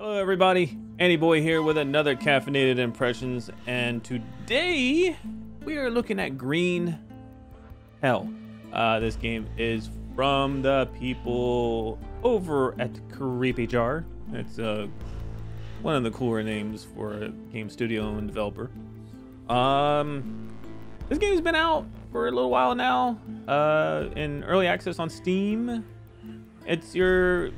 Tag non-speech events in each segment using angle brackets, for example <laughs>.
Hello everybody, Andy Boy here with another Caffeinated Impressions, and today we are looking at Green Hell. Uh, this game is from the people over at Creepy Jar. It's uh, one of the cooler names for a game studio and developer. Um, this game's been out for a little while now, uh, in early access on Steam. It's your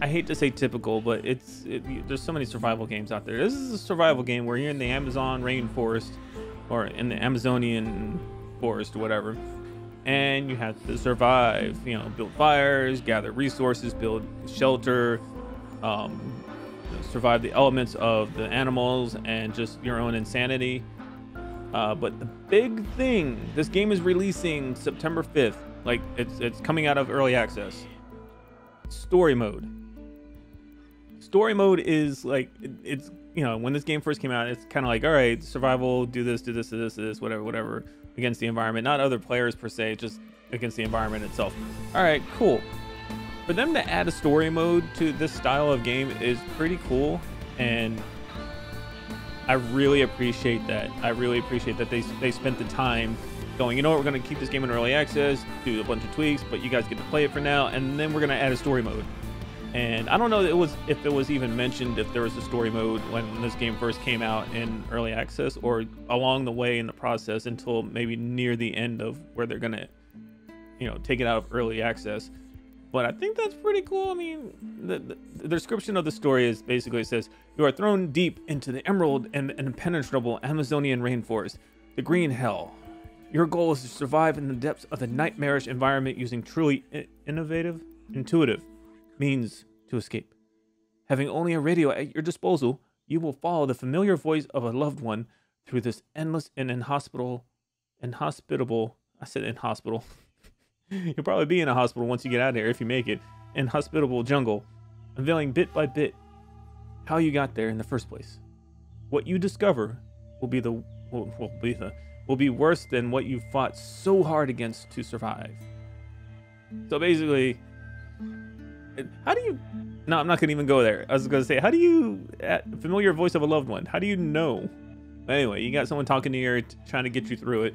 I hate to say typical, but it's it, there's so many survival games out there. This is a survival game where you're in the Amazon rainforest or in the Amazonian forest, or whatever, and you have to survive. You know, build fires, gather resources, build shelter, um, survive the elements of the animals, and just your own insanity. Uh, but the big thing, this game is releasing September 5th. Like it's it's coming out of early access. Story mode. Story mode is like it, it's you know when this game first came out it's kind of like all right survival do this do this do this do this whatever whatever against the environment. Not other players per se just against the environment itself. All right cool. For them to add a story mode to this style of game is pretty cool and i really appreciate that. I really appreciate that they, they spent the time going you know what we're going to keep this game in early access do a bunch of tweaks but you guys get to play it for now and then we're going to add a story mode and I don't know it was if it was even mentioned if there was a story mode when this game first came out in early access or along the way in the process until maybe near the end of where they're gonna, you know, take it out of early access. But I think that's pretty cool. I mean, the, the, the description of the story is basically says you are thrown deep into the emerald and impenetrable Amazonian rainforest, the green hell. Your goal is to survive in the depths of the nightmarish environment using truly innovative, intuitive means to escape. Having only a radio at your disposal, you will follow the familiar voice of a loved one through this endless and inhospitable, inhospitable, I said inhospitable. <laughs> You'll probably be in a hospital once you get out of here if you make it. Inhospitable jungle, unveiling bit by bit how you got there in the first place. What you discover will be the will, will be the will be worse than what you fought so hard against to survive. So basically, how do you? No, I'm not gonna even go there. I was gonna say, how do you familiar voice of a loved one? How do you know? Anyway, you got someone talking to you, trying to get you through it,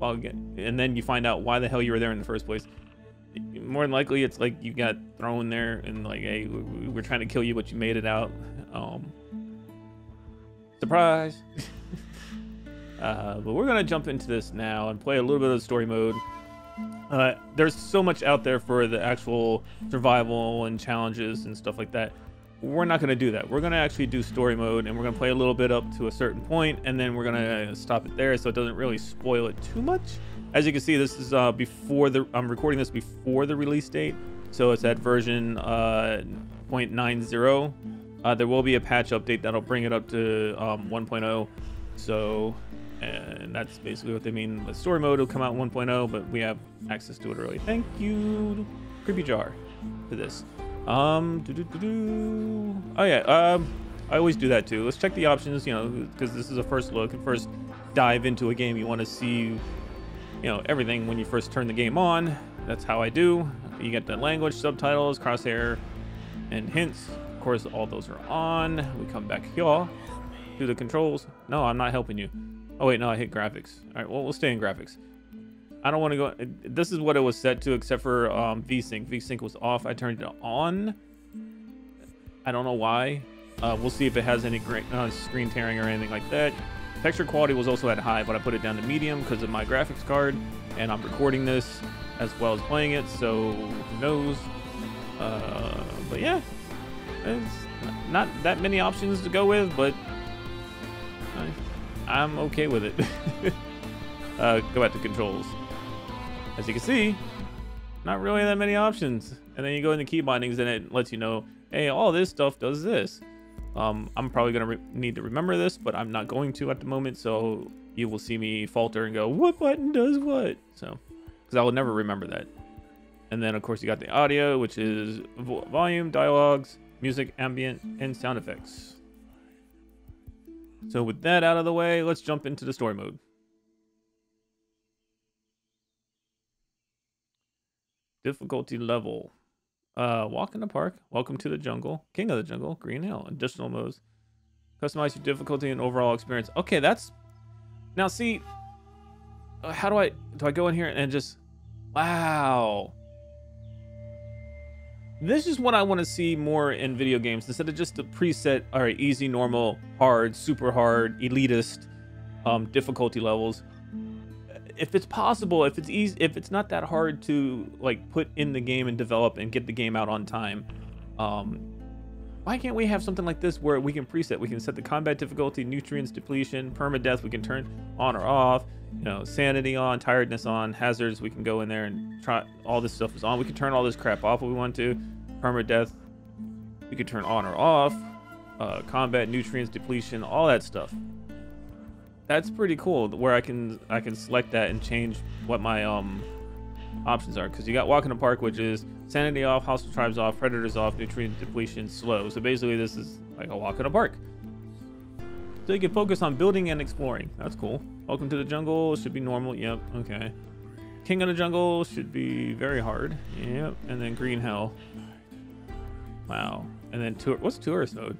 and then you find out why the hell you were there in the first place. More than likely, it's like you got thrown there and like, hey, we're trying to kill you, but you made it out. Um, surprise. <laughs> uh, but we're gonna jump into this now and play a little bit of story mode. Uh, there's so much out there for the actual survival and challenges and stuff like that. We're not going to do that. We're going to actually do story mode and we're going to play a little bit up to a certain point and then we're going to stop it there so it doesn't really spoil it too much. As you can see, this is uh, before the, I'm recording this before the release date. So it's at version uh, 0.90. Uh, there will be a patch update that'll bring it up to um, 1.0. So and that's basically what they mean. The story mode will come out 1.0, but we have access to it early. Thank you, Creepy Jar, for this. Um, oh yeah, um, I always do that too. Let's check the options, you know, because this is a first look and first dive into a game. You want to see, you know, everything when you first turn the game on. That's how I do. You get the language, subtitles, crosshair, and hints. Of course, all those are on. We come back here to the controls. No, I'm not helping you. Oh wait, no, I hit graphics. All right, well, we'll stay in graphics. I don't want to go. This is what it was set to, except for um, VSync. VSync was off. I turned it on. I don't know why. Uh, we'll see if it has any uh, screen tearing or anything like that. Texture quality was also at high, but I put it down to medium because of my graphics card, and I'm recording this as well as playing it, so who knows? Uh, but yeah, it's not that many options to go with, but I'm okay with it. <laughs> uh, go back to controls. As you can see, not really that many options. And then you go into key bindings and it lets you know, hey, all this stuff does this. Um, I'm probably going to need to remember this, but I'm not going to at the moment. So you will see me falter and go, what button does what? So, because I will never remember that. And then, of course, you got the audio, which is volume, dialogues, music, ambient, and sound effects. So with that out of the way, let's jump into the story mode. Difficulty level. Uh, walk in the park. Welcome to the jungle. King of the jungle. Green Hell. Additional modes. Customize your difficulty and overall experience. Okay, that's now see. uh, How do I do I go in here and just wow? This is what I want to see more in video games instead of just the preset. All right, easy, normal, hard, super hard, elitist, um, difficulty levels. If it's possible, if it's easy, if it's not that hard to like put in the game and develop and get the game out on time, um, why can't we have something like this where we can preset? We can set the combat difficulty, nutrients depletion, permadeath. We can turn on or off. You know, sanity on, tiredness on, hazards. We can go in there and try. All this stuff is on. We can turn all this crap off if we want to. Permadeath. We could turn on or off. Uh, combat, nutrients depletion, all that stuff. That's pretty cool. Where I can I can select that and change what my um options are because you got walk in the park which is sanity off hostile tribes off predators off nutrient depletion slow. So basically this is like a walk in a park. So you can focus on building and exploring. That's cool. Welcome to the jungle. Should be normal. Yep. Okay. King of the jungle should be very hard. Yep. And then green hell. Wow. And then tour what's tourist mode?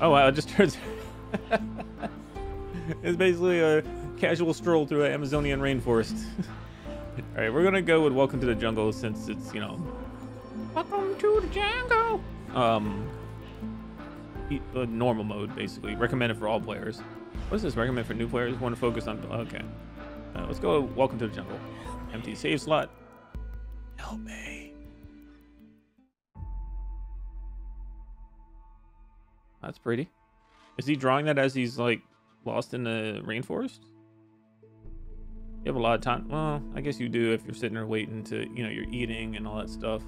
Oh wow. It just turns <laughs> it's basically a casual stroll through an amazonian rainforest <laughs> All right, we're gonna go with "Welcome to the Jungle" since it's you know, "Welcome to the Jungle." Um, uh, normal mode basically recommended for all players. What's this? Recommend for new players? Want to focus on? Okay, uh, let's go. "Welcome to the Jungle." Empty save slot. Help me. That's pretty. Is he drawing that as he's like lost in the rainforest? You have a lot of time. Well, I guess you do if you're sitting there waiting to, you know, you're eating and all that stuff.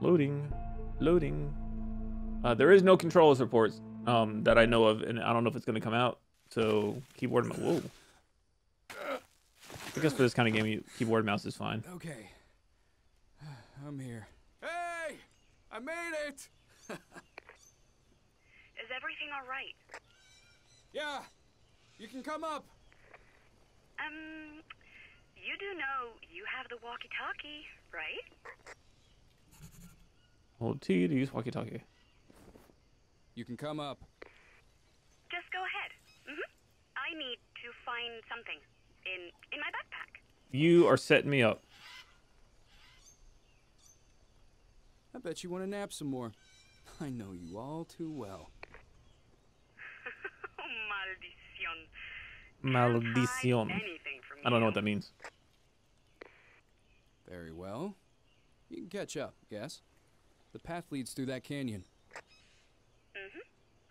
Loading, loading. Uh, there is no controls reports um, that I know of, and I don't know if it's going to come out. So keyboard, and whoa. I guess for this kind of game, keyboard mouse is fine. Okay. <sighs> I'm here. Hey! I made it! <laughs> Is everything all right? Yeah! You can come up! Um, you do know you have the walkie-talkie, right? Hold T to use walkie-talkie. You can come up. Just go ahead. Mm-hmm. I need to find something in in my backpack. You are setting me up. I bet you want to nap some more. <laughs> I know you all too well. Oh, <laughs> maldición. Maldición. I don't know what that means. Very well. You can catch up, yes? The path leads through that canyon. Mm-hmm.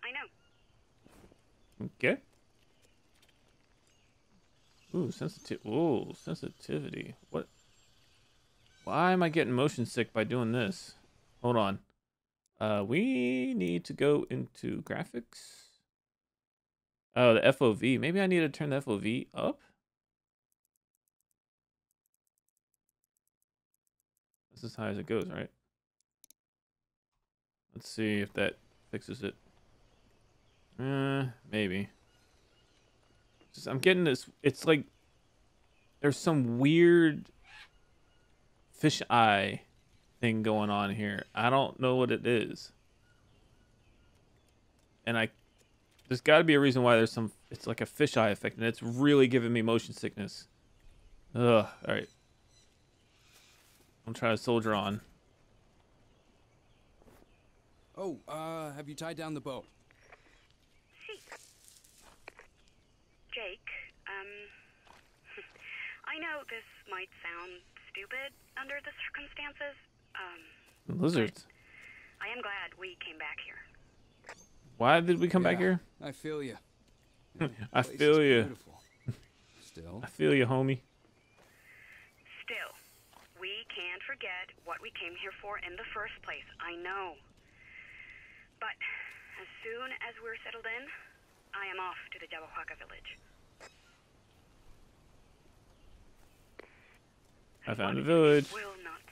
I know. Okay. Ooh, sensitive. Ooh, sensitivity. What? Why am I getting motion sick by doing this? Hold on. Uh, we need to go into graphics. Oh, the FOV. Maybe I need to turn the FOV up. That's as high as it goes, right? Let's see if that fixes it. Uh, maybe. Just, I'm getting this. It's like there's some weird fish eye thing going on here. I don't know what it is. And I there's got to be a reason why there's some it's like a fisheye effect and it's really giving me motion sickness. Ugh, all right. I'm trying to soldier on. Oh, uh, have you tied down the boat? See. Jake, um, <laughs> I know this might sound stupid under the circumstances. Um, Lizards. I am glad we came back here. Why did we come back here? I feel you. <laughs> I feel you. Still, I feel you, homie. Still, we can't forget what we came here for in the first place. I know. But as soon as we're settled in, I am off to the Yabahuaca village. I found a village. Will not speak to us.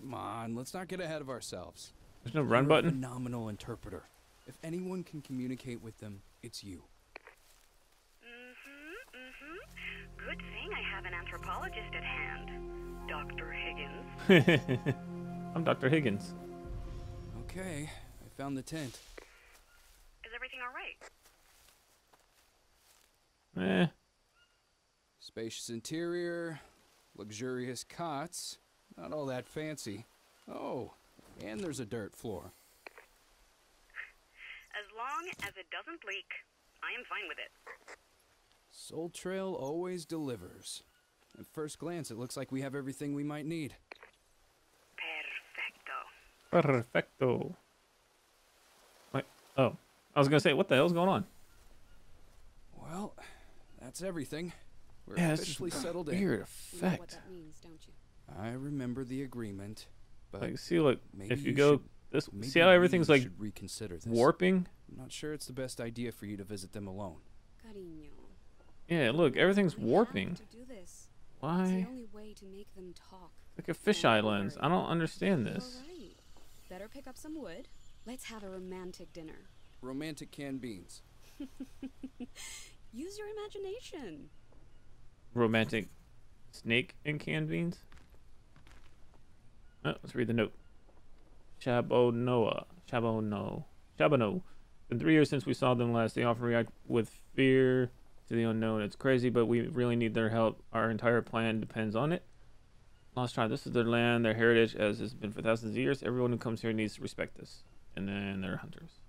Come on, let's not get ahead of ourselves. There's no run You're a button. phenomenal interpreter. If anyone can communicate with them, it's you. Mm-hmm, mm-hmm. Good thing I have an anthropologist at hand. Dr. Higgins. <laughs> I'm Dr. Higgins. Okay, I found the tent. Is everything all right? Eh, Spacious interior, luxurious cots, not all that fancy. Oh, and there's a dirt floor. As long as it doesn't leak, I am fine with it. Soul Trail always delivers. At first glance, it looks like we have everything we might need. Perfecto. perfecto. Wait, oh. I was gonna say, what the hell's going on? Well, that's everything. We're Yeah, officially settled in. weird You know what effect. that means, don't you? I remember the agreement, but Like, see, look, maybe if you you go should- this, maybe see how everything's we like should reconsider this. warping? I'm not sure it's the best idea for you to visit them alone. Cariño. Yeah, look, everything's we warping. to do this. It's Why? the only way to make them talk. Like a fisheye lens. I don't understand this. All right. Better pick up some wood. Let's have a romantic dinner. Romantic canned beans. <laughs> Use your imagination. Romantic snake and canned beans. Oh, let's read the note. Shabonoa. Shabono. Shabano. Been three years since we saw them last. They often react with fear to the unknown. It's crazy, but we really need their help. Our entire plan depends on it. Lost tribe. This is their land, their heritage, as it's been for thousands of years. Everyone who comes here needs to respect this. And then they're hunters.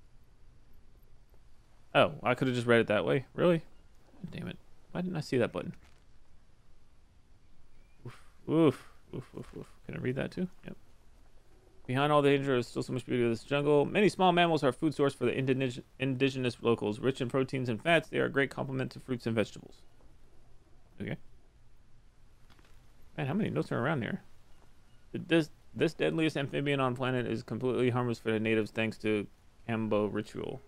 Oh, I could have just read it that way. Really? Damn it. Why didn't I see that button? Oof, oof, oof, oof, oof. Can I read that too? Yep. Behind all the danger is still so much beauty of this jungle. Many small mammals are a food source for the indig- indigenous locals. Rich in proteins and fats, they are a great complement to fruits and vegetables. Okay. Man, how many notes are around here? This this deadliest amphibian on planet is completely harmless for the natives thanks to Kambo ritual.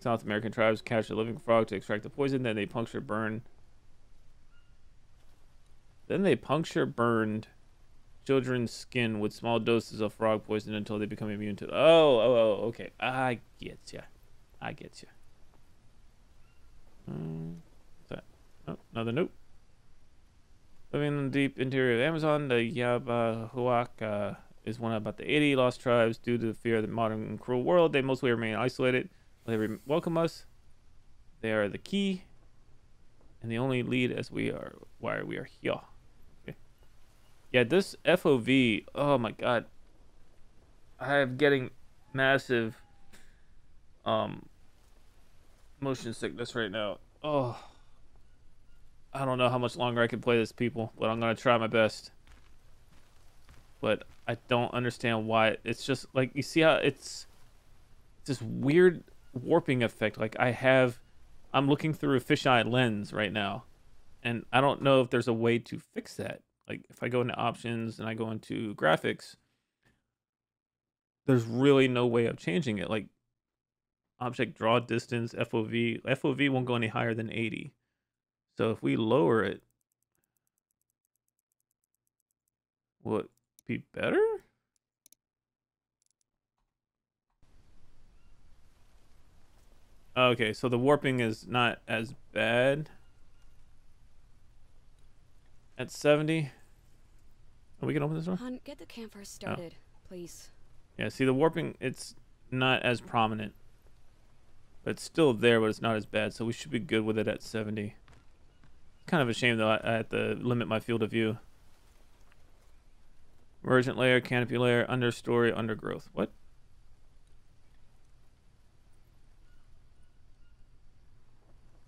South American tribes catch a living frog to extract the poison, then they puncture burn. Then they puncture burned children's skin with small doses of frog poison until they become immune to it. Oh, oh, oh, okay. I get ya. I get ya. Um, what's that? Oh, another note. Living in the deep interior of Amazon, the Yabahuaca is one of about the 80 lost tribes. Due to the fear of the modern and cruel world, they mostly remain isolated. They re- welcome us. They are the key and the only lead as we are why we are here. Yeah, this FOV, oh my god. I am getting massive um motion sickness right now. Oh. I don't know how much longer I can play this people, but I'm going to try my best. But I don't understand why it's just like you see how it's this weird warping effect. Like I have, I'm looking through a fisheye lens right now, and I don't know if there's a way to fix that. Like if I go into options and I go into graphics, there's really no way of changing it. Like object draw distance, FOV, FOV won't go any higher than 80. So if we lower it, will it be better? Okay, so the warping is not as bad at 70. Oh, we can open this one? Hun, get the campfire started, please. Yeah, see the warping, it's not as prominent. But it's still there, but it's not as bad, so we should be good with it at 70. Kind of a shame though, I, I have to limit my field of view. Emergent layer, canopy layer, understory, undergrowth. What?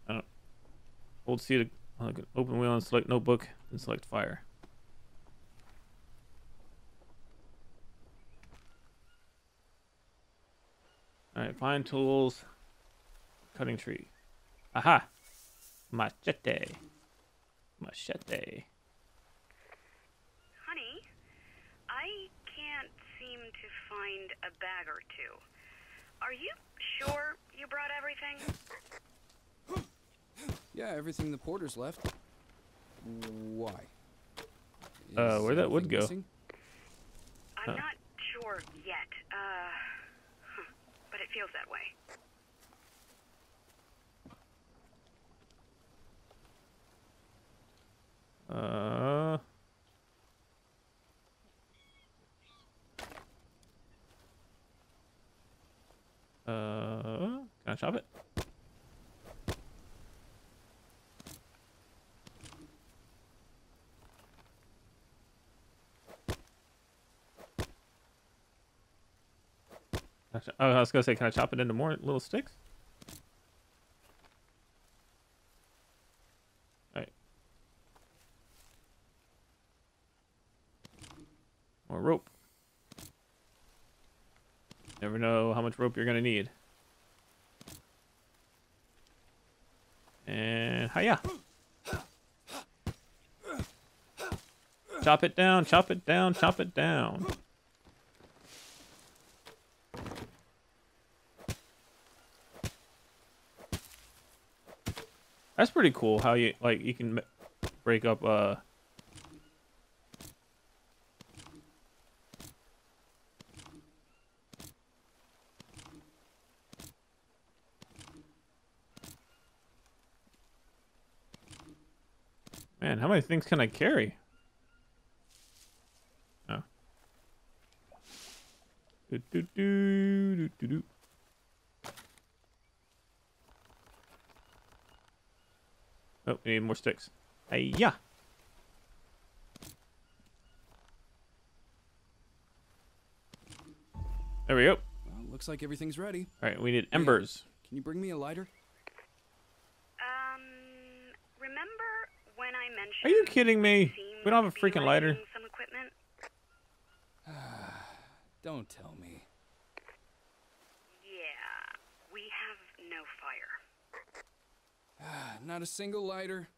I don't. Hold C to uh, open wheel and select notebook and select fire. Alright, find tools. Cutting tree. Aha! Machete. Machete. Honey, I can't seem to find a bag or two. Are you sure you brought everything? Yeah, everything the porters left. Why? Uh, where'd that wood go? missing? I'm Huh. not sure yet. Uh, huh, but it feels that way. Uh, can I chop it? Can I cho- Oh, I was gonna say, can I chop it into more little sticks? Alright. More rope. Never know how much rope you're gonna need. And hiya. Chop it down, chop it down, chop it down. That's pretty cool how you like you can break up uh Man, how many things can I carry? Oh. Do, do, do, do, do, do. Oh, we need more sticks. Hey, yeah. There we go. Well, looks like everything's ready. All right, we need embers. Can you bring me a lighter? Um, remember when I mentioned? Are you kidding me? We don't have a freaking lighter. Some equipment. <sighs> Don't tell me. Yeah, we have no fire. <sighs> Not a single lighter.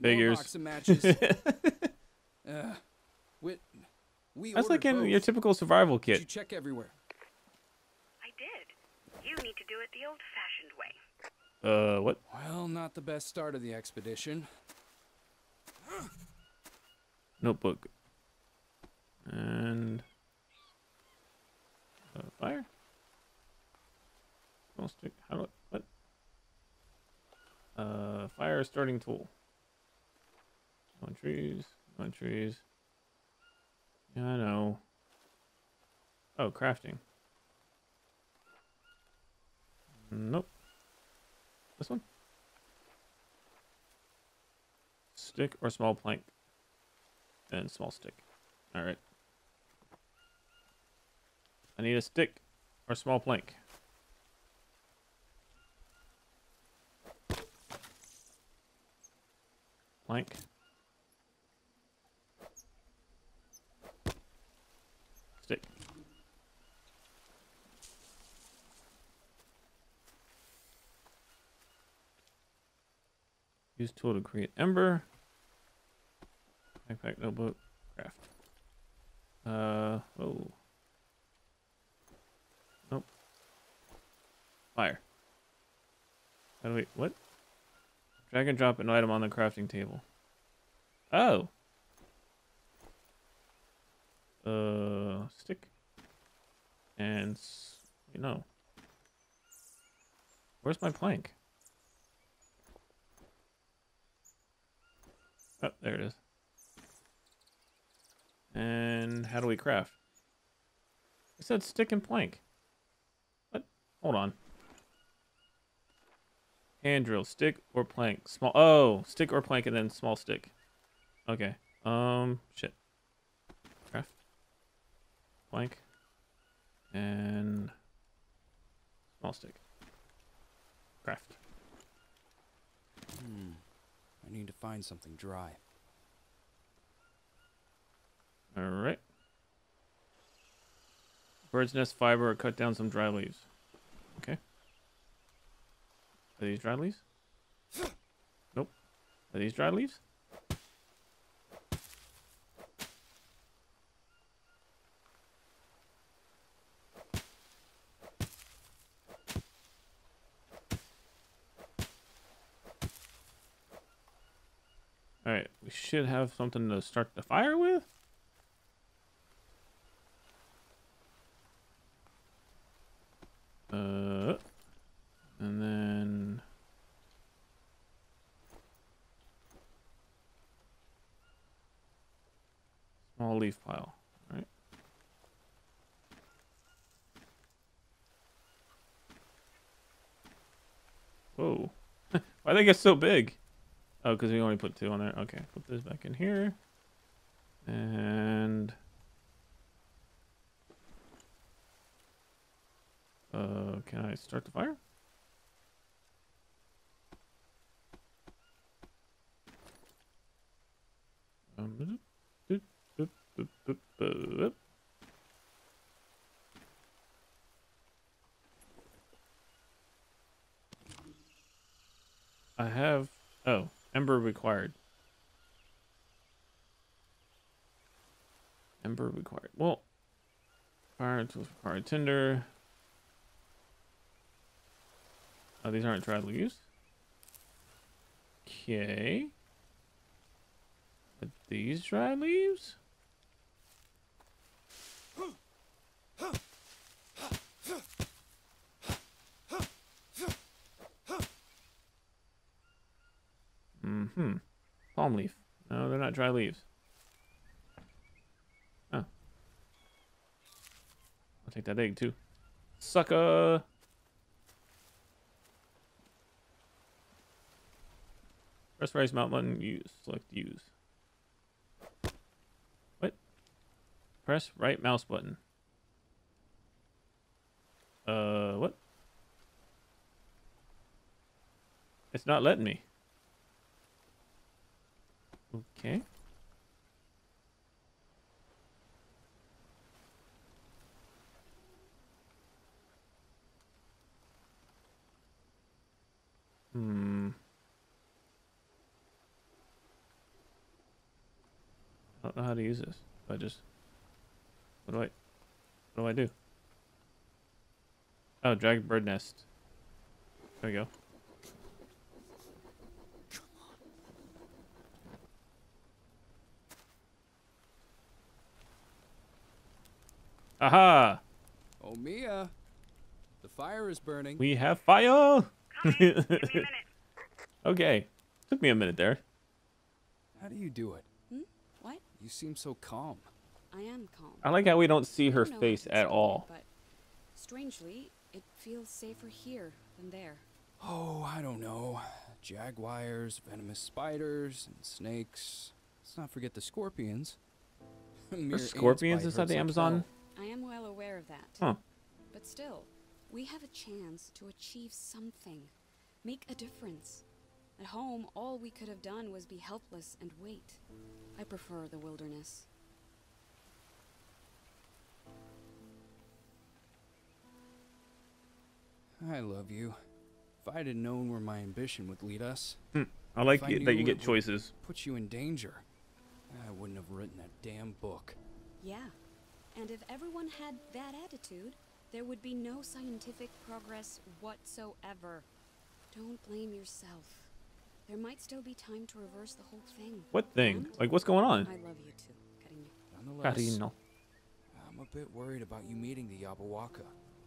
Figures. No box of matches. <laughs> uh, we, we That's like ordered in your typical survival Did you kit. check everywhere? I did. You need to do it the old-fashioned way. Uh, what? Well, not the best start of the expedition. Notebook. And uh, fire. Small stick. How do I, what? Uh, fire starting tool. On trees. On trees. Yeah, I know. Oh, crafting. Nope. This one. Stick or small plank. And small stick. All right. I need a stick or small plank. Plank. Stick. Use tool to create ember. Backpack, notebook, craft. Uh, oh. Nope. Fire. How do we, what? Drag and drop an item on the crafting table. Oh. Uh, stick. And, you know. Where's my plank? Oh, there it is. And how do we craft? It said stick and plank. What? Hold on. Hand drill, stick or plank. Small. Oh, stick or plank and then small stick. Okay. Um, shit. Craft. Plank. And small stick. Craft. Hmm. I need to find something dry. All right. Bird's nest fiber or cut down some dry leaves. Okay. Are these dry leaves? Nope. Are these dry leaves? All right, we should have something to start the fire with. Uh, and then small leaf pile. All right. Whoa. Why they get so big? Oh, because we only put two on there. Okay, put this back in here. And uh, can I start the fire? Um, I have oh ember required. Ember required. Well, fire tools required. Tinder. Oh, these aren't dried leaves. Okay. But these dry leaves? Mm-hmm. Palm leaf. No, they're not dry leaves. Oh. I'll take that egg too. Sucker! Press raise mount button, use, select use. What? Press right mouse button. Uh, what? It's not letting me. Okay. Hmm. I don't know how to use this. I just. What do I. What do I do? Oh, drag bird nest. There we go. Aha! Oh, Mia! The fire is burning. We have fire! Coming. Give me a <laughs> minute. okay. Took me a minute there. How do you do it? Hmm? What? You seem so calm. I am calm. I like how we don't see her don't face at it's all. But strangely, it feels safer here than there. Oh, I don't know. Jaguars, venomous spiders, and snakes. Let's not forget the scorpions. <laughs> Mere scorpions inside the Amazon? hell. I am well aware of that. Huh. But still, we have a chance to achieve something, make a difference. At home, all we could have done was be helpless and wait. I prefer the wilderness. I love you. If I'd have known where my ambition would lead us, hmm. I like If I that you get choices. put you in danger, I wouldn't have written that damn book. Yeah. And if everyone had that attitude, there would be no scientific progress whatsoever. Don't blame yourself. There might still be time to reverse the whole thing. What thing? And Like, what's going on? I love you too, Karine. Nonetheless, Carino. I'm a bit worried about you meeting the Yabahuaca.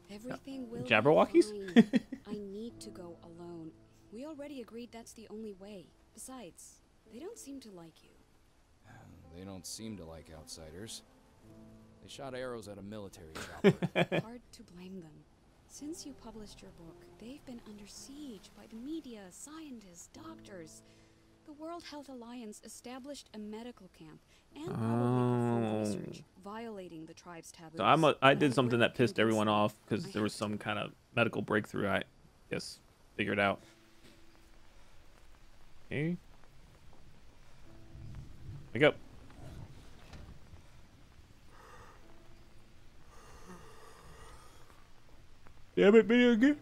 Everything will Jabberwockies? be fine. <laughs> I need to go alone. We already agreed that's the only way. Besides, they don't seem to like you. They don't seem to like outsiders. They shot arrows at a military <laughs> chopper. Hard to blame them. Since you published your book, they've been under siege by the media, scientists, doctors. The World Health Alliance established a medical camp and probably performed oh. research, violating the tribe's taboos. So I'm a, I did something that pissed everyone off because there was some kind of medical breakthrough I guess figured out. Okay. Wake up. Damn it, video game.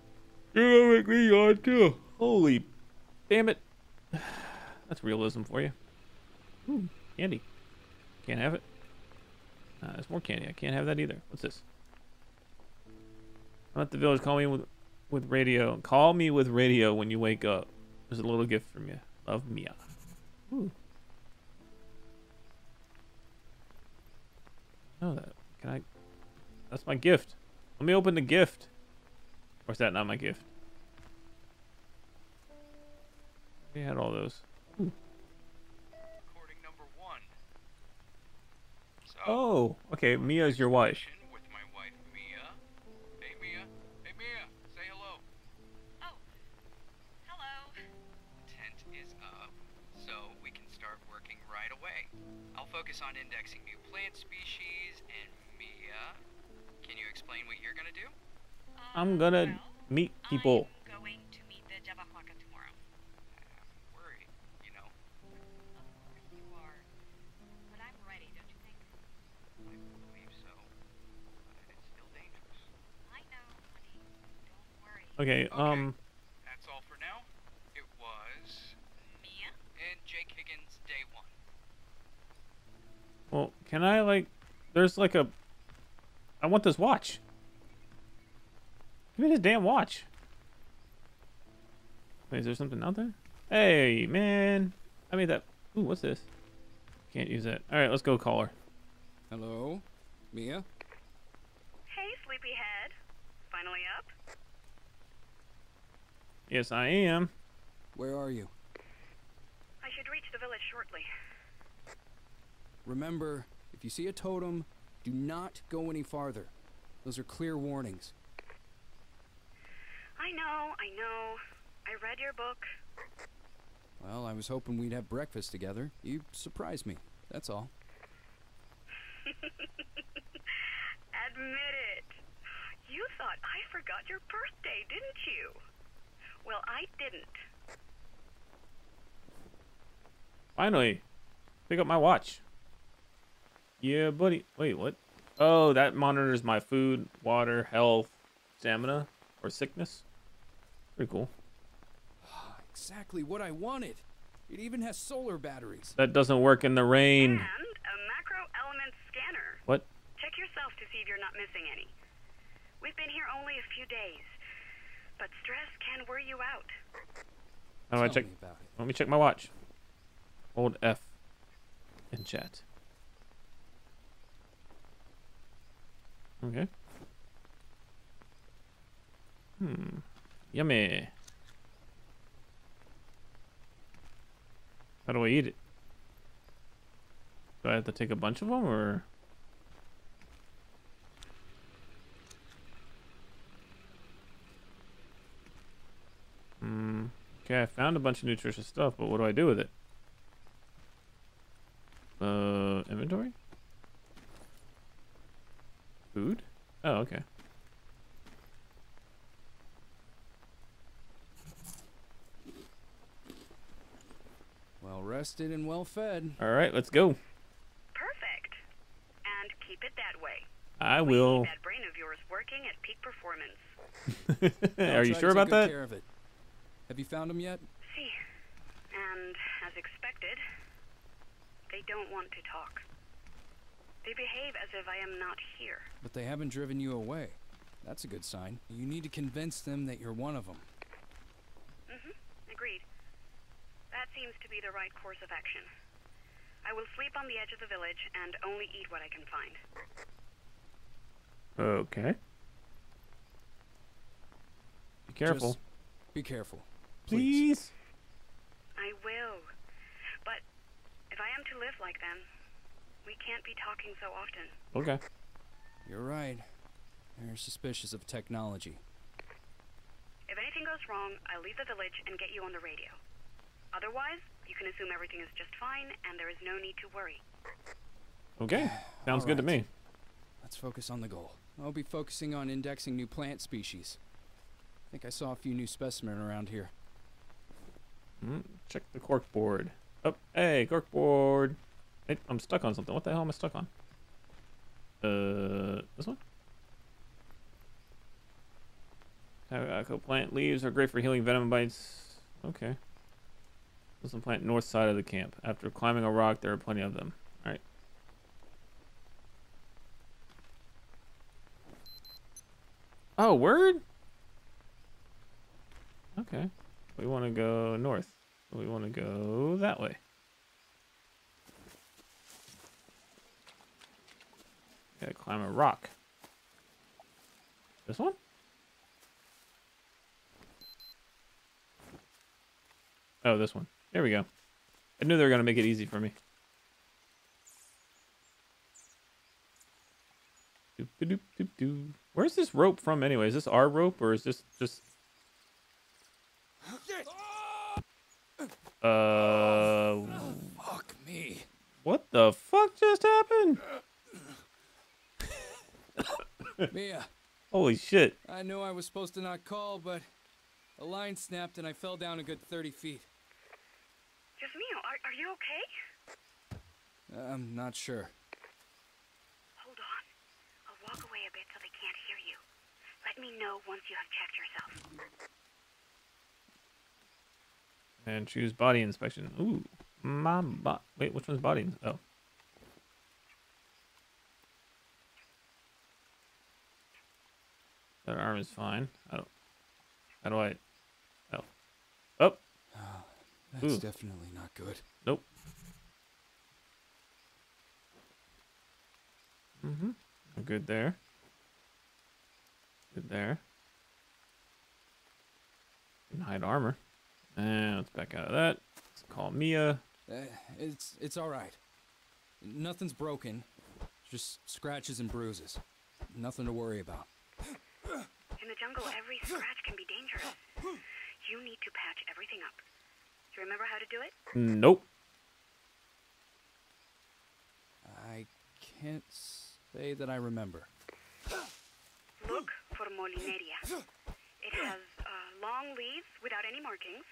You're gonna make me yawn too. Holy damn it. <sighs> That's realism for you. Ooh, candy. Can't have it. Uh, there's more candy. I can't have that either. What's this? Let the village call me with with radio. Call me with radio when you wake up. There's a little gift from you. Love Mia. Ooh. Know that. Can I? That's my gift. Let me open the gift. Or is that not my gift? We had all those. Ooh. So, oh, okay. Mia is your wife. With my wife, Mia. Hey, Mia. Hey, Mia. Say hello. Oh, hello. Tent is up, so we can start working right away. I'll focus on indexing new plant species, and Mia, can you explain what you're gonna do? I'm gonna meet people. I'm going to meet the Yabahuaca tomorrow. I'm worried, you know. You are. But I'm ready, don't you think? I believe so. But it's still dangerous. I know, honey. Don't worry. Okay, um, That's all for now. It was Mia? and Jake Higgins day one. well, can I like? There's like a. I want this watch. Give me this damn watch. Wait, is there something out there? Hey, man. I made that. Ooh, what's this? Can't use that. All right, let's go call her. Hello? Mia? Hey, sleepyhead. Finally up? Yes, I am. Where are you? I should reach the village shortly. Remember, if you see a totem, do not go any farther. Those are clear warnings. I know, I know. I read your book. Well, I was hoping we'd have breakfast together. You surprised me. That's all. <laughs> Admit it. You thought I forgot your birthday, didn't you? Well, I didn't. Finally, pick up my watch. Yeah, buddy. Wait, what? Oh, that monitors my food, water, health, stamina, or sickness. Pretty cool. <sighs> Exactly what I wanted. It even has solar batteries. That doesn't work in the rain. And a macro element scanner. What? Check yourself to see if you're not missing any. We've been here only a few days, but stress can wear you out. How do I check? me about it. Let me check my watch. Hold F in chat. Okay. Hmm. Yummy. How do I eat it? Do I have to take a bunch of them or? Hmm. Okay, I found a bunch of nutritious stuff, but what do I do with it? Uh, inventory? Food? Oh, okay. Well rested and well fed. All right, let's go. Perfect. And keep it that way. I We will. that brain of yours working at peak performance. <laughs> Are you sure about that? Care of it. Have you found them yet? See, and as expected, they don't want to talk. They behave as if I am not here. But they haven't driven you away. That's a good sign. You need to convince them that you're one of them. Mm-hmm. Agreed. That seems to be the right course of action. I will sleep on the edge of the village and only eat what I can find. Okay. Be careful. Just be careful. Please. Please. I will. But if I am to live like them, we can't be talking so often. Okay. You're right. They're suspicious of technology. If anything goes wrong, I'll leave the village and get you on the radio. Otherwise, you can assume everything is just fine and there is no need to worry. Okay. Sounds All good to me. Let's focus on the goal. I'll be focusing on indexing new plant species. I think I saw a few new specimen around here. Mm, check the cork board. Oh, hey, cork board. Hey, I'm stuck on something. What the hell am I stuck on? Uh, this one? Tobacco plant leaves are great for healing venom bites. Okay. This one plant north side of the camp. After climbing a rock, there are plenty of them. All right. Oh, word? Okay. We want to go north. We want to go that way. Gotta climb a rock. This one? Oh, this one. There we go. I knew they were gonna make it easy for me. Doop doop doop doop. Where's this rope from anyway? Is this our rope or is this just uh Fuck me. What the fuck just happened? <laughs> Mia, Holy shit. I know I was supposed to not call, but a line snapped and I fell down a good 30 feet. Just Mio, are, are you okay? I'm not sure. Hold on. I'll walk away a bit so they can't hear you. Let me know once you have checked yourself. And choose body inspection. Ooh. My bo- Wait, which one's body? Oh. That arm is fine. I don't. How do I? Oh. Oh. <sighs> oh. That's Ooh. definitely not good. Nope. Mm-hmm. I'm good there. Good there. Can hide armor. And let's back out of that. Let's call Mia. Uh, it's it's all right. Nothing's broken. Just scratches and bruises. Nothing to worry about. In the jungle, every scratch can be dangerous. You need to patch everything up. Do you remember how to do it? Nope. I can't say that I remember. Look for Molineria. It has uh, long leaves without any markings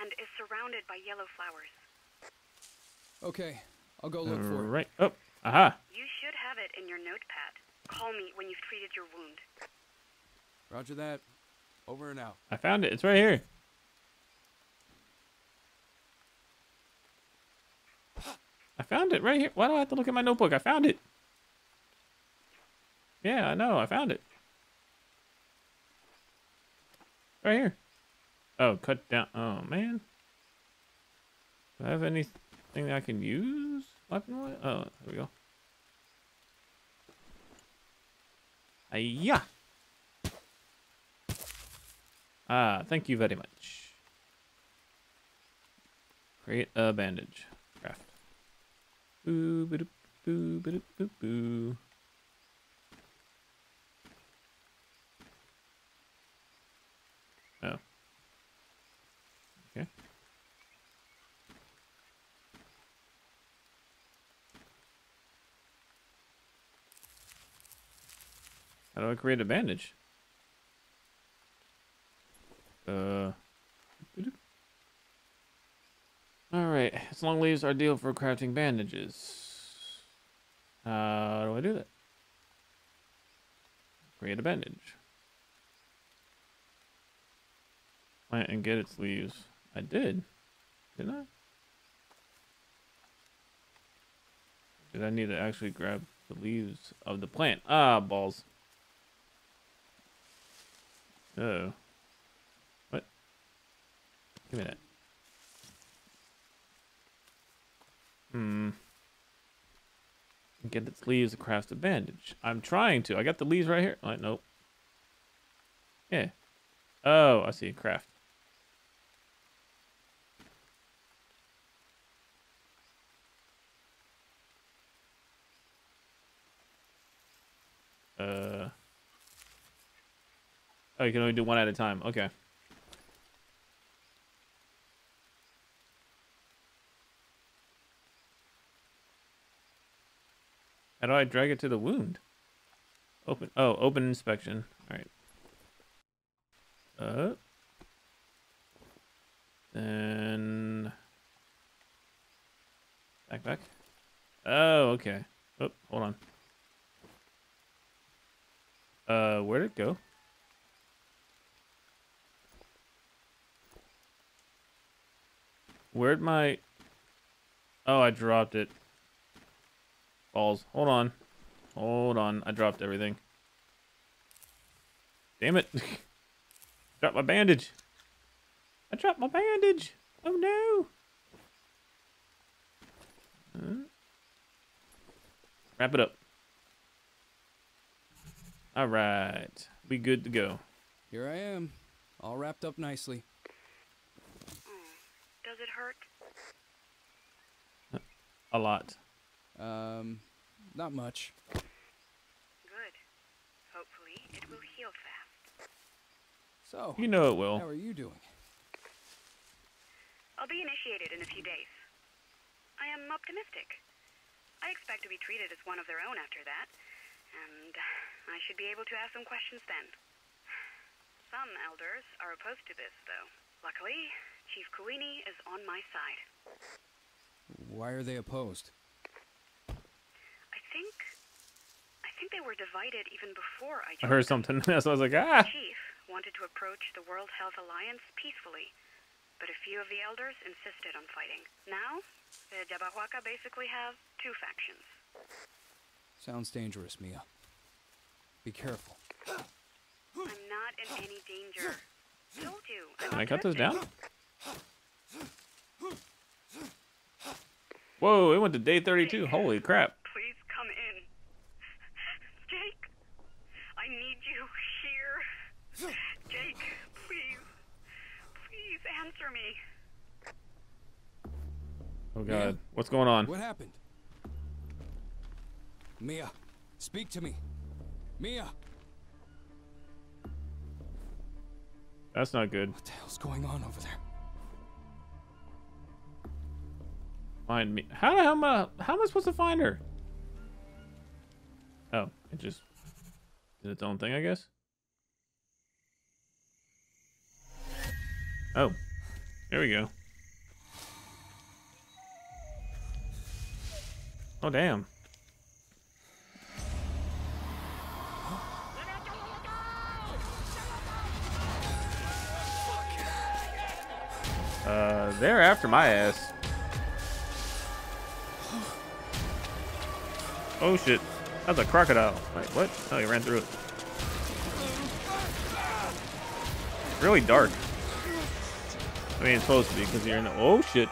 and is surrounded by yellow flowers. Okay, I'll go look for it. Right. Oh. Aha. You should have it in your notepad. Call me when you've treated your wound. Roger that. Over and out. I found it. It's right here. I found it right here. Why do I have to look at my notebook? I found it. Yeah, I know. I found it. Right here. Oh, cut down. Oh, man. Do I have anything that I can use? Weapon wise? Oh, there we go. Hiya! Ah, thank you very much. Create a bandage. Boo, ba boo, ba boo, boo. Oh. Okay. How do I create a bandage? Uh. All right. As long leaves are ideal for crafting bandages. How do I do that? Create a bandage. Plant and get its leaves. I did. Didn't I? Did I need to actually grab the leaves of the plant? Ah, balls. Oh. What? Give me that. Hmm. Get its leaves to craft a bandage. I'm trying to. I got the leaves right here. Oh, nope. Yeah. Oh, I see. Craft. Uh. Oh, you can only do one at a time. Okay. How do I drag it to the wound? Open. Oh, open inspection. All right. Uh. Then. Back, back. Oh, okay. Oh, hold on. Uh, where'd it go? Where'd my... Oh, I dropped it. Balls. Hold on. Hold on. I dropped everything. Damn it. <laughs> dropped my bandage. I dropped my bandage. Oh no. Huh? Wrap it up. All right. We good to go. Here I am, all wrapped up nicely. Mm. Does it hurt? A lot. Um, not much. Good. Hopefully, it will heal fast. So, You know it will. how are you doing? I'll be initiated in a few days. I am optimistic. I expect to be treated as one of their own after that, and I should be able to ask some questions then. Some elders are opposed to this, though. Luckily, Chief Kawini is on my side. Why are they opposed? I think. I think they were divided even before I I heard something. <laughs> so I was like, ah. The Chief wanted to approach the World Health Alliance peacefully, but a few of the elders insisted on fighting. Now, the Yabahuaca basically have two factions. Sounds dangerous, Mia. Be careful. I'm not in any danger. Told you. Can I cut this down? Whoa, it went to day 32. Holy crap. Please come in. Jake, I need you here. <sighs> Jake, please. Please answer me. Oh god. What's going on? What happened? Mia, speak to me. Mia, That's not good. what the hell's going on over there? Find me. How the hell am I, how am I supposed to find her? Oh, it just did its own thing, I guess. Oh, there we go. Oh, damn. Uh, they're after my ass. Oh shit. That's a crocodile. Wait, what? Oh, he ran through it. Really dark. I mean, it's supposed to be because you're in the. Oh shit.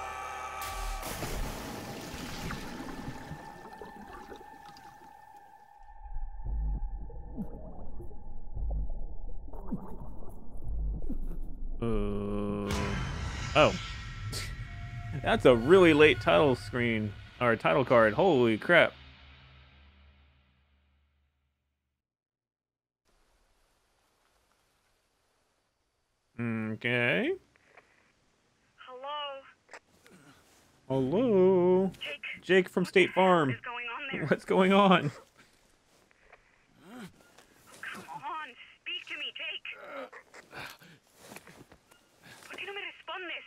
Uh, oh. That's a really late title screen or title card. Holy crap. Okay. Hello, Hello. Jake. Jake from State Farm. What going on there? What's going on? Come on, speak to me, Jake. ¿Por qué no me respondes?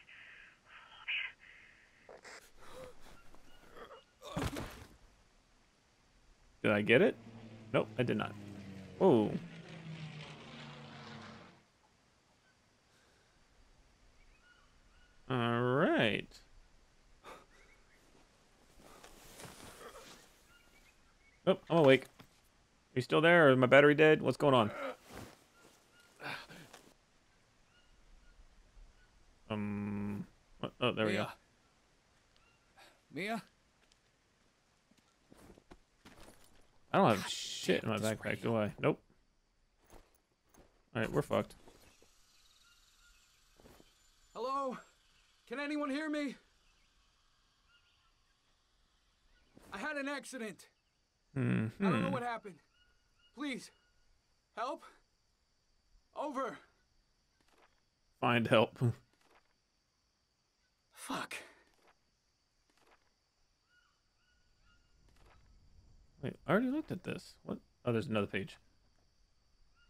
Did I get it? Nope, I did not. Whoa. All right. Oh, I'm awake. Are you still there, or is my battery dead? What's going on? Um. Oh, there we go. Mia? Mia? I don't have shit in my backpack, do I? Nope. All right, we're fucked. Hello? Can anyone hear me? I had an accident. Hmm. I don't know what happened. Please, help. Over. Find help. Fuck. Wait, I already looked at this. What? Oh, there's another page.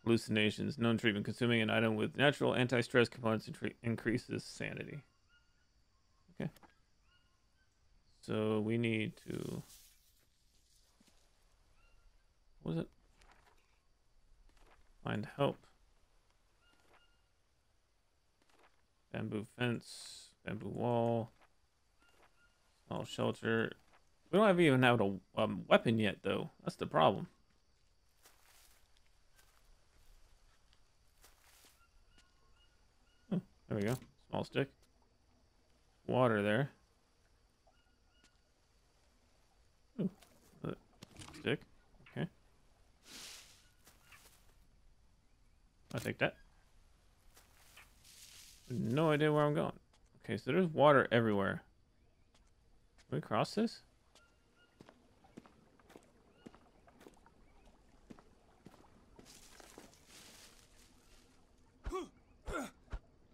Hallucinations. Known treatment. Consuming an item with natural anti-stress components increases sanity. Okay. So we need to. What was it? Find help. Bamboo fence. Bamboo wall. Small shelter. We don't have even have a um, weapon yet, though. That's the problem. Oh, there we go. Small stick. Water there. Ooh, uh, stick. Okay. I'll take that. No idea where I'm going. Okay, so there's water everywhere. Can we cross this?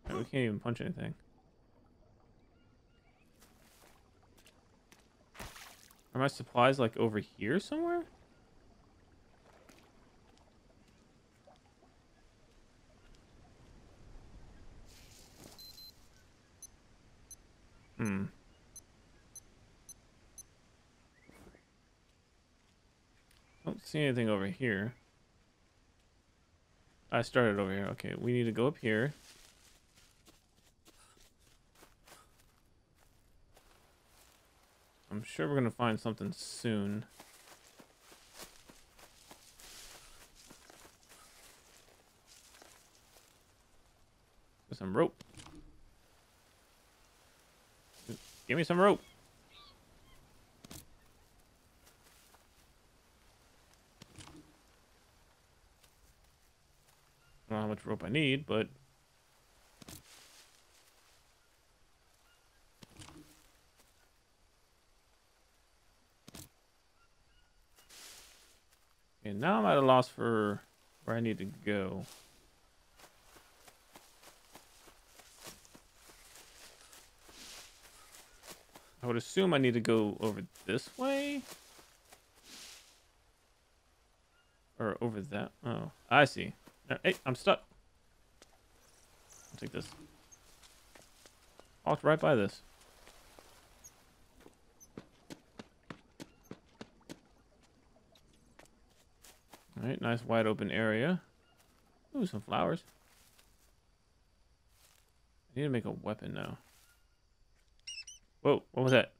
We can't even punch anything. Are my supplies like over here somewhere? Hmm. Don't see anything over here. I started over here. Okay, we need to go up here. I'm sure we're gonna find something soon. Some rope. Give me some rope. I don't know how much rope I need, but And now I'm at a loss for where I need to go. I would assume I need to go over this way. Or over that. Oh, I see. Uh, Hey, I'm stuck. I'll take this. Walked right by this. Alright, nice wide open area. Ooh, some flowers. I need to make a weapon now. Whoa, what was that?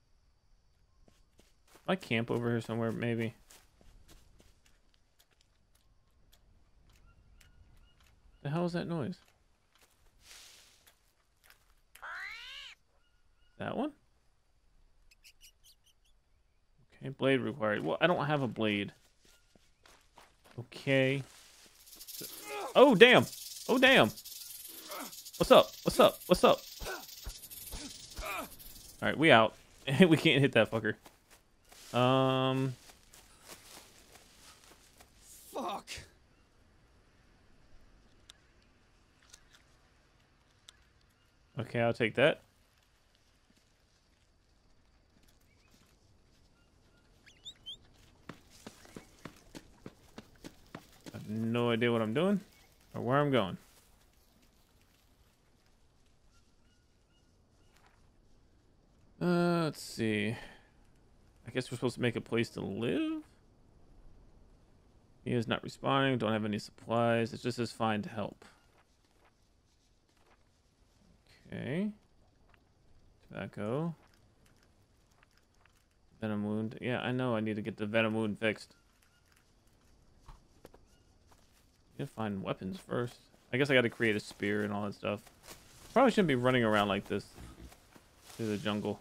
I camp over here somewhere, maybe. The hell is that noise? That one? Okay, blade required. Well, I don't have a blade. Okay. Oh, damn. Oh, damn. What's up? What's up? What's up? All right, we out. <laughs> we can't hit that fucker. Um, Fuck. okay, I'll take that. I have no idea what I'm doing or where I'm going. Uh, let's see. I guess we're supposed to make a place to live. He is not responding. Don't have any supplies. It just says find help. Okay. Tobacco. Venom wound. Yeah, I know I need to get the venom wound fixed. Need to find weapons first. I guess I got to create a spear and all that stuff. Probably shouldn't be running around like this through the jungle.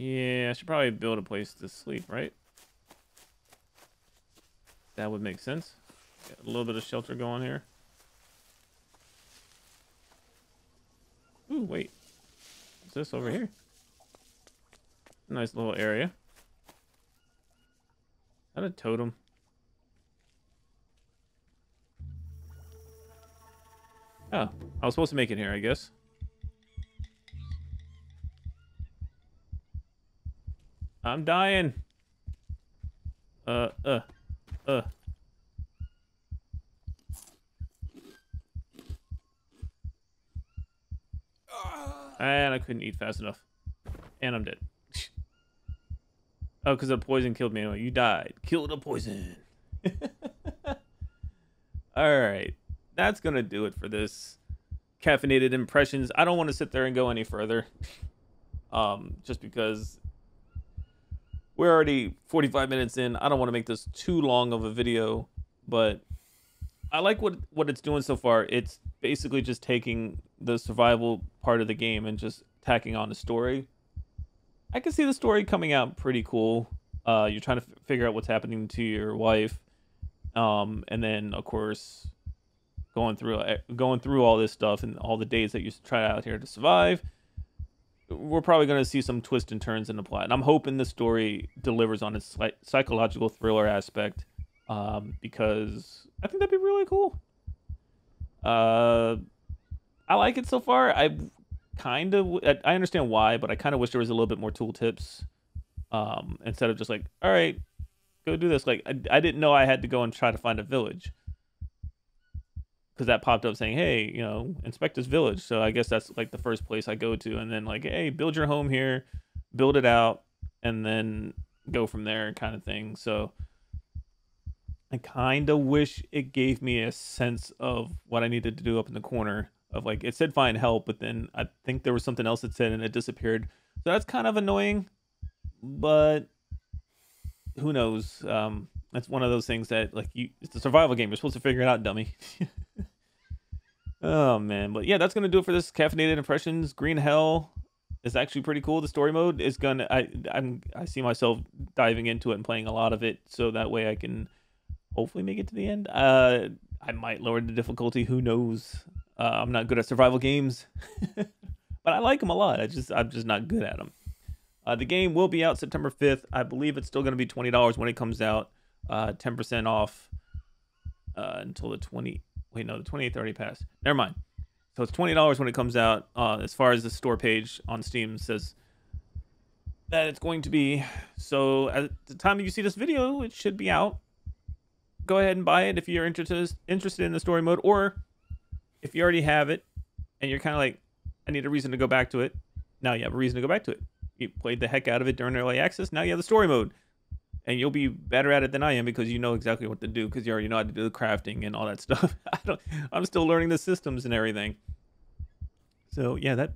Yeah, I should probably build a place to sleep, right? That would make sense. A little bit of shelter going here. Ooh, wait. What's this over here? Nice little area. That a totem? Oh, I was supposed to make it here, I guess. I'm dying. Uh, uh, uh. And I couldn't eat fast enough. And I'm dead. oh, because the poison killed me anyway. You died. Kill the poison. <laughs> Alright. That's going to do it for this caffeinated impressions. I don't want to sit there and go any further. <laughs> um, just because we're already 45 minutes in. I don't want to make this too long of a video, but I like what what it's doing so far. It's basically just taking the survival part of the game and just tacking on the story. I can see the story coming out pretty cool. Uh, you're trying to f- figure out what's happening to your wife, um, and then of course going through uh, going through all this stuff and all the days that you try out here to survive. We're probably going to see some twists and turns in the plot, and I'm hoping the story delivers on its psychological thriller aspect, um, because I think that'd be really cool. Uh, I like it so far. I kind of I understand why, but I kind of wish there was a little bit more tooltips. Um, instead of just like, all right, go do this. Like I, I didn't know I had to go and try to find a village because that popped up saying, hey, you know, inspect this village. So I guess that's like the first place I go to, and then like, hey, build your home here, build it out, and then go from there, kind of thing. So I kind of wish it gave me a sense of what I needed to do up in the corner of like it said find help, but then I think there was something else that said and it disappeared. So that's kind of annoying, but who knows? Um, that's one of those things that like you it's a survival game. You're supposed to figure it out, dummy. <laughs> oh man, but yeah, that's gonna do it for this caffeinated impressions. Green Hell is actually pretty cool. The story mode is gonna I I'm I see myself diving into it and playing a lot of it, so that way I can hopefully make it to the end. Uh, I might lower the difficulty. Who knows? Uh, I'm not good at survival games, <laughs> but I like them a lot. I just I'm just not good at them. Uh, the game will be out September 5th. I believe it's still going to be twenty dollars when it comes out. Uh, ten percent off uh, until the 20. Wait, no, the 28th already passed. Never mind. So it's twenty dollars when it comes out. Uh, as far as the store page on Steam says that it's going to be. So at the time you see this video, it should be out. Go ahead and buy it if you're interested interested in the story mode, or if you already have it and you're kind of like, I need a reason to go back to it. Now you have a reason to go back to it. You played the heck out of it during early access. Now you have the story mode, and you'll be better at it than I am because you know exactly what to do because you already know how to do the crafting and all that <laughs> stuff. I don't. I'm still learning the systems and everything. So yeah, that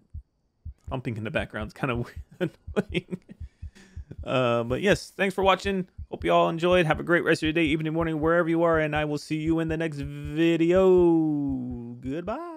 thumping in the background is kind of <laughs> annoying. Uh, but yes, thanks for watching. Hope you all enjoyed. Have a great rest of your day, evening, morning, wherever you are, and I will see you in the next video. Goodbye.